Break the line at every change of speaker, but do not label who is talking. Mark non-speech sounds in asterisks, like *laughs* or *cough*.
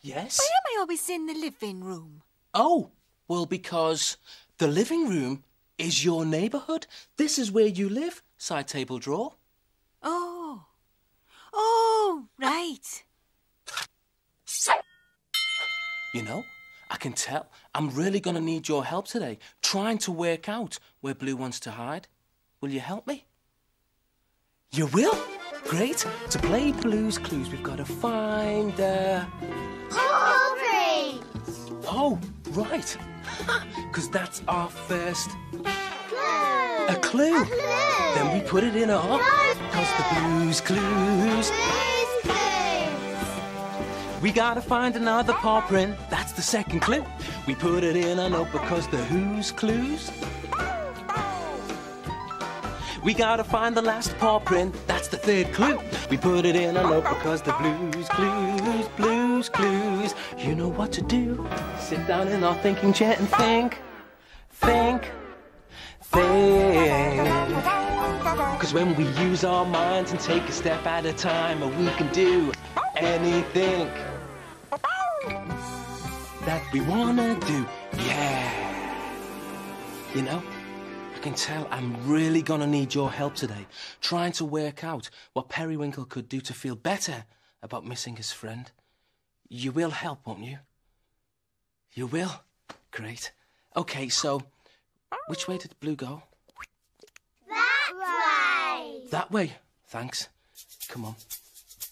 Yes?
Why am I always in the living room?
Oh, well, because the living room is your neighbourhood. This is where you live, side table drawer.
Oh. Oh, right.
You know, I can tell I'm really going to need your help today, trying to work out where Blue wants to hide. Will you help me? You will? Great. To play Blue's Clues, we've got to find, uh...
Paw prints.
Oh, right. *laughs* Because that's our first
Clue.
a clue.
A clue.
Then we put it in our... Because the Blue's Clues.
Blue's Clues.
We gotta find another paw print. That's the second clue. We put it in a note because the Blue's Clues. We gotta find the last paw print. That's the third clue. We put it in a note because the Blue's Clues, Blue's Clues. You know what to do. Sit down in our thinking chair and think, think, think. Because when we use our minds and take a step at a time, we can do anything that we wanna do. Yeah. You know, I can tell I'm really gonna need your help today, trying to work out what Periwinkle could do to feel better about missing his friend. You will help, won't you? You will? Great. Okay, so which way did Blue go?
That way.
That way. Thanks. Come on.